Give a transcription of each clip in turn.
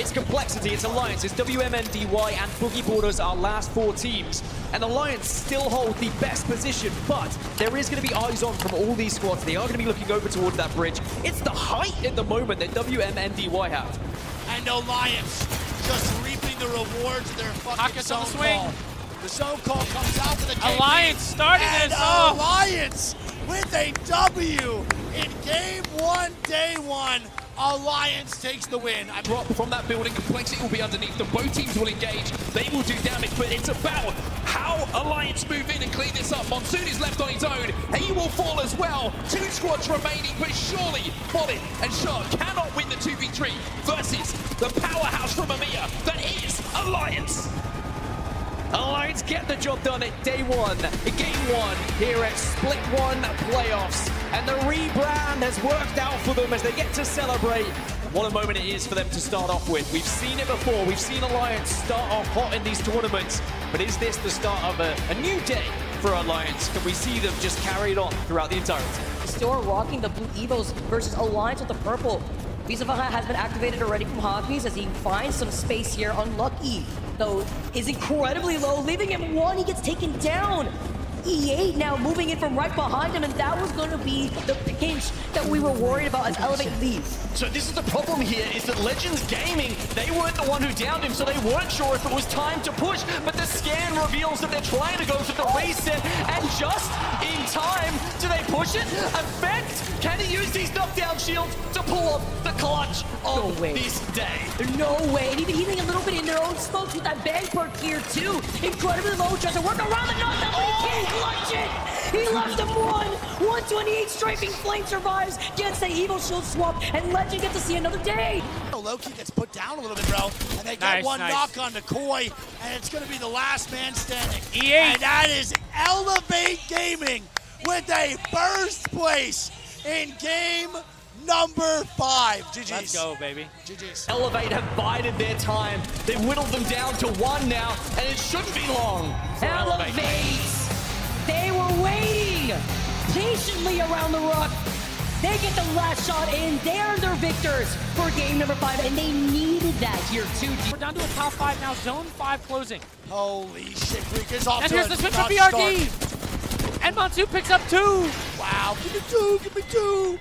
It's Complexity, it's Alliance, it's WMNDY and Boogie Borders, our last four teams. And Alliance still hold the best position, but there is going to be eyes on from all these squads. They are going to be looking over towards that bridge. It's the height at the moment that WMNDY have. And Alliance just reaping the rewards of their fucking Pockets on zone the swing. call. The zone call comes out for the KP. Alliance starting and this off. Alliance with a W in game one, day one. Alliance takes the win. I drop from that building. Complexity will be underneath them. Both teams will engage. They will do damage, but it's about how Alliance move in and clean this up. Monsoon is left on his own. He will fall as well. Two squads remaining, but surely Bolin and Shark cannot win the 2v3 versus the powerhouse from EMEA that is Alliance. Alliance get the job done at day one, game one, here at Split One Playoffs. And the rebrand has worked out for them as they get to celebrate. What a moment it is for them to start off with. We've seen it before. We've seen Alliance start off hot in these tournaments. But is this the start of a, a new day for Alliance? Can we see them just carry it on throughout the entirety? Still rocking the blue Evos versus Alliance with the purple. Visafaha has been activated already from Hogbees as he finds some space here. Unlucky, though, is incredibly low, leaving him one. He gets taken down. E8 now moving in from right behind him, and that was going to be the pinch that we were worried about as Elevate leaves. So this is the problem here, is that Legends Gaming, they weren't the one who downed him, so they weren't sure if it was time to push, but the scan reveals that they're trying to go for the reset, and just in time, do they push it? Effect? Can he use these knockdown shields to pull off the clutch of No this day? No way, and even healing a little bit in their own smokes with that bang perk here too. Incredibly low, tries to work around the knockdown, but he oh, can't clutch it. He left him one. 128 strafing flame survives, gets the Evo shield swap, and Legend gets to see another day. Loki gets put down a little bit, bro. And they get Nice, one nice. knock on the Koi, and it's going to be the last man standing. E8. And that is Elevate Gaming with a first place in game number five. GG's. Let's go, baby. GG's. Elevate have bided their time. They've whittled them down to one now, and it shouldn't be long for Elevate. Elevate. They patiently around the rock. They get the last shot in. They are their victors for game number five, and they needed that here too. We're down to a top five now. Zone five closing. Holy shit, Greek is off And to here's a the switch nut from start. BRD. And Monsoon picks up two. Wow, give me two, give me two.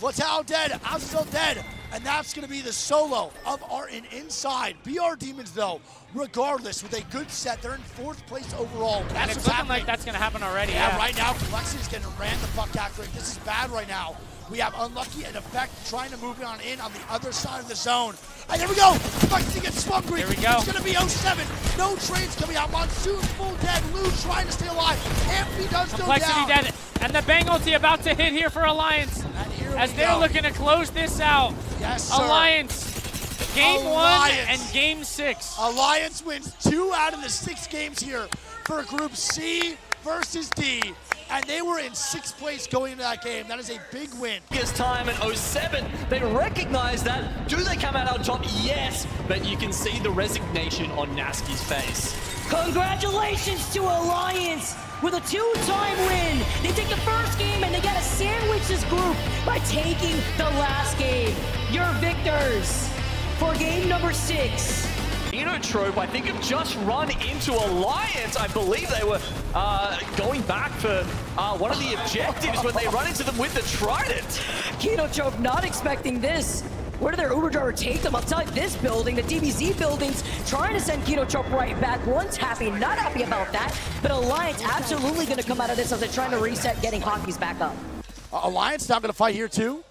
Flatal dead, Azazel dead. And that's going to be the solo of Artin inside. BR Demons, though, regardless, with a good set, they're in fourth place overall. That's And what's it's looking happening. like that's going to happen already. Yeah, Yeah, right now, Lexi's getting ran the fuck out. This is bad right now. We have Unlucky and Effect trying to move on in on the other side of the zone. And there we go. Lexi gets swung green. Here we go. It's going to be 07. No trades coming out. Monsoon full dead. Lou trying to stay alive. Amphi does go Complexity down. dead. And the bang ulti about to hit here for Alliance. And here As they're go. looking to close this out. Yes, sir. Alliance, game Alliance. one and game six. Alliance wins two out of the six games here for Group C versus D. And they were in sixth place going into that game. That is a big win. Biggest time in 07. They recognize that. Do they come out on top? Yes. But you can see the resignation on Naski's face. Congratulations to Alliance with a two-time win. They take the first game and they gotta sandwich this group by taking the last game. You're victors for game number six. Enotrope, I think, have just run into Alliance. I believe they were uh, going back for uh, one of the objectives when they run into them with the Trident. Kinotrope not expecting this. Where did their Uber driver take them? I'll tell you, this building, the DBZ buildings, trying to send Kinotrope right back. One's happy, not happy about that. But Alliance absolutely going to come out of this as they're trying to reset, getting Hakis back up. Uh, Alliance now going to fight here too.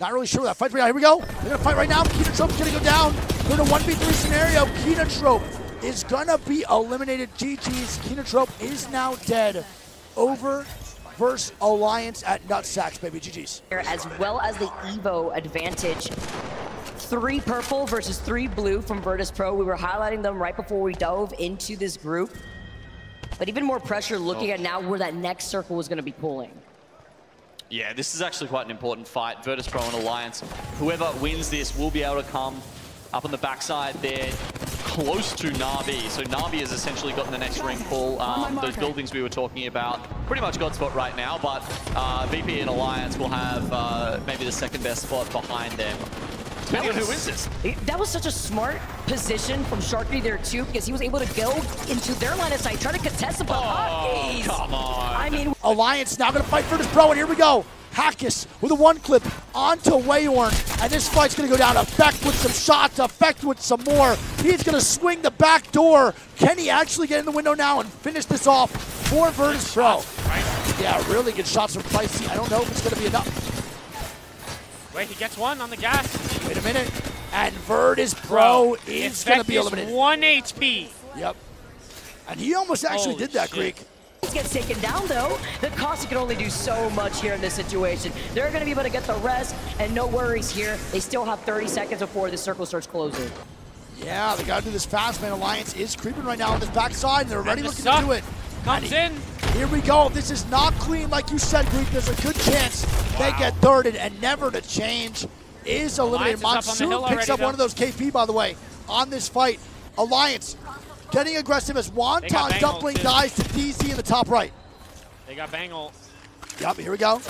Not really sure that fight right now. Here we go. They're going to fight right now. Kinotrope's going to go down. They're in a 1v3 scenario. Kinotrope is going to be eliminated. GG's. Kinotrope is now dead. Over versus Alliance at Nutsacks, baby. GG's. as well as the Evo advantage. Three purple versus three blue from Virtus Pro. We were highlighting them right before we dove into this group. But even more pressure looking oh. at now where that next circle was going to be pulling. Yeah, this is actually quite an important fight. Virtus Pro and Alliance. Whoever wins this will be able to come up on the backside there close to Navi. So Navi has essentially gotten the next ring pull. Um, those buildings we were talking about, pretty much got spot right now, but uh, VP and Alliance will have uh, maybe the second best spot behind them. depending on who wins this. That was such a smart position from Sharky there too, because he was able to go into their line of sight, try to contest the hotkeys. Come on. I mean, Alliance now going to fight for this pro, and here we go. Hakis with a one clip onto Wayorn, and this fight's going to go down. Effect with some shots, Effect with some more. He's going to swing the back door. Can he actually get in the window now and finish this off for Virtus Pro? Yeah, really good shots from Pricey. I don't know if it's going to be enough. Wait, he gets one on the gas. Wait a minute. And Virtus Pro is going to be eliminated. one HP. Yep. And he almost actually Holy did that, shit. Greek. Gets taken down though. The Costa can only do so much here in this situation. They're going to be able to get the rest, and no worries here. They still have 30 seconds before the circle starts closing. Yeah, they got to do this fast, man. Alliance is creeping right now on this backside, and they're already the looking suck to do it. Comes in. Here we go. This is not clean, like you said, Greek. There's a good chance they get thirded, and never to change is eliminated. Alliance is up Monsoon picks already, up one of those KP, by the way, on this fight. Alliance getting aggressive as They got Wonton Bangle, dumpling too. guys to DZ in the top right. They got Bangle. Yep, here we go.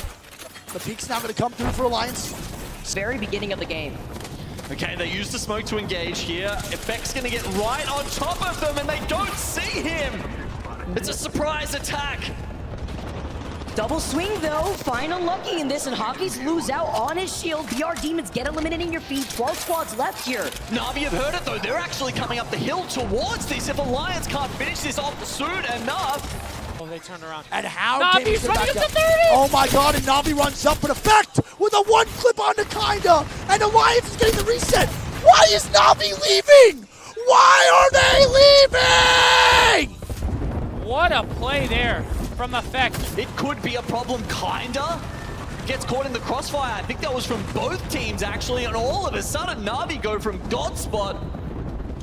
The peak's now going to come through for Alliance. Very beginning of the game. Okay, they use the smoke to engage here. Effect's gonna get right on top of them and they don't see him! It's a surprise attack! Double swing though, fine lucky in this, and Hakis lose out on his shield. VR Demons get eliminated in your feed. 12 squads left here. Navi have heard it though, they're actually coming up the hill towards this. If Alliance can't finish this off soon enough, Oh, they turn around. And how Navi's Davies running back up to up. 30. Oh my god, and Navi runs up in effect with a one clip on the kinda. And Alliance is getting the reset. Why is Navi leaving? Why are they leaving? What a play there from Effect. it could be a problem, kinda. Gets caught in the crossfire. I think that was from both teams actually, and all of a sudden Navi go from God spot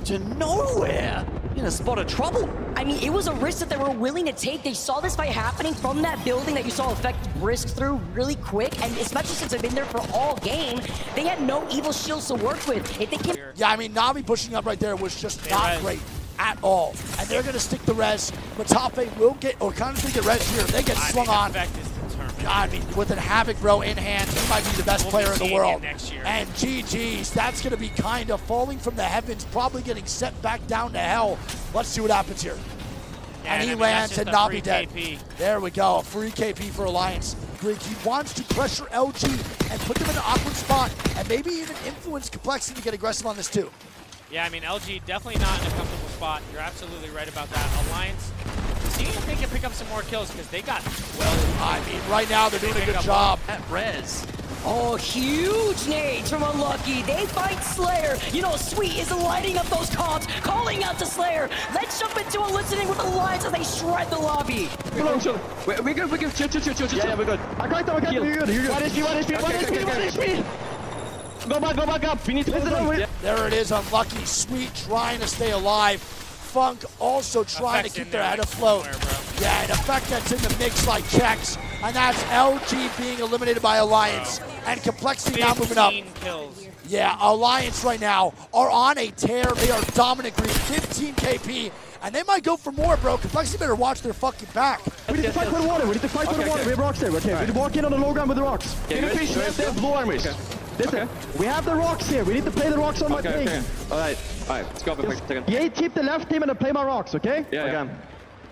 to nowhere in a spot of trouble. I mean, it was a risk that they were willing to take. They saw this fight happening from that building that you saw Effect brisk through really quick, and especially since they've been there for all game, they had no Evo shields to work with. If they can Yeah, I mean, Navi pushing up right there was just They not res. great at all. And they're going to stick the res. Matafe will get, or Constantly get res here. They get I swung on. Effect is determined. I mean, with an Havoc Bro in hand, he might be the best We'll player in the world. him next year. And GG's, that's going to be kind of falling from the heavens, probably getting set back down to hell. Let's see what happens here. Yeah, and he I mean, lands and Navi free dead. KP. There we go, a free KP for Alliance. Greek, he wants to pressure LG and put them in an awkward spot, and maybe even influence Complexity to get aggressive on this too. Yeah, I mean, LG definitely not in a comfortable spot. You're absolutely right about that. Alliance, see if they can pick up some more kills because they got well. I mean, right now they're doing a good job. At res. Oh, huge nades from Unlucky. They fight Slayer. You know, Sweet is lighting up those comps, calling out to Slayer. Let's jump into a listening with Alliance as they shred the lobby. We're, we're good, we're good. Chill, chill, chill, chill, chill. Yeah, yeah, we're good. I got them, I got them. You're good, you're good. One HP, one HP, one Okay, HP, okay, one. HP. Go back, go back up. We need to Listen, listen wait. wait. There it is, Unlucky, Sweet trying to stay alive. Funk also trying Effect's to keep their head afloat. Yeah, an effect that's in the mix like checks, and that's LG being eliminated by Alliance. And Complexity now moving up. kills. Yeah, Alliance right now are on a tear. They are dominant green, 15 KP, and they might go for more, bro. Complexity better watch their fucking back. We need to fight for the water. We need to fight for the water. okay. We have rocks there. Okay, we need to walk in on the low ground with the rocks. Okay, Finish, good, we good, have the good. blue armors. Okay. Listen, Okay. we have the rocks here. We need to play the rocks on my Okay, thing. okay. All right, all right. Let's go for a second. Yeah, keep the left team and then play my rocks, okay? Yeah, yeah. Okay.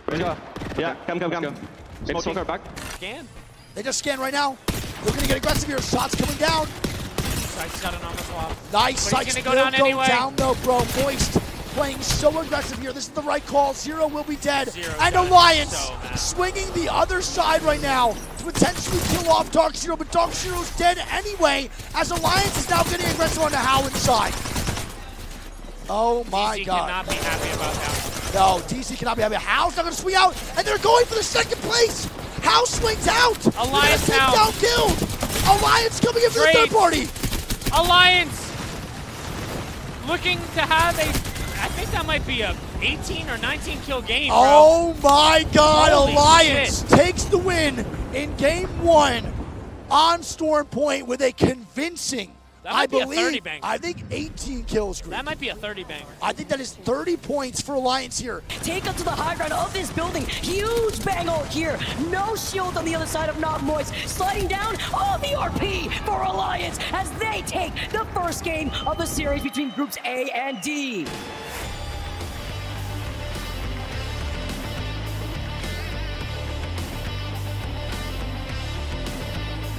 Let's go. Yeah, come, come, Let's come. go. Maybe smoke her back. Scan. They just scan right now. They're gonna get aggressive here. Shots coming down. Sights got an on the swap. Nice But he's gonna go will down go anyway. down though, bro. Moist playing so aggressive here. This is the right call. Zero will be dead. Zero's and Alliance so swinging the other side right now to potentially kill off Dark Zero, but Dark Zero's dead anyway, as Alliance is now getting aggressive on the How inside. Oh my DC god. cannot be happy about that. No, DC cannot be happy. How's not going to swing out, and they're going for the second place. How swings out. Alliance out. down killed. Alliance coming in for the third party. Alliance looking to have a. I think that might be a 18 or 19 kill game, bro. Oh my God! Holy Alliance shit. takes the win in Game One on Storm Point with a convincing That I might be a believe. 30 banger. I think 18 kills. Greek. That might be a 30 banger. I think that is 30 points for Alliance here. Take up to the high ground of this building. Huge bang ult here. No shield on the other side of Not Moist. Sliding down. Oh, the RP for Alliance as they take the first game of the series between groups A and D.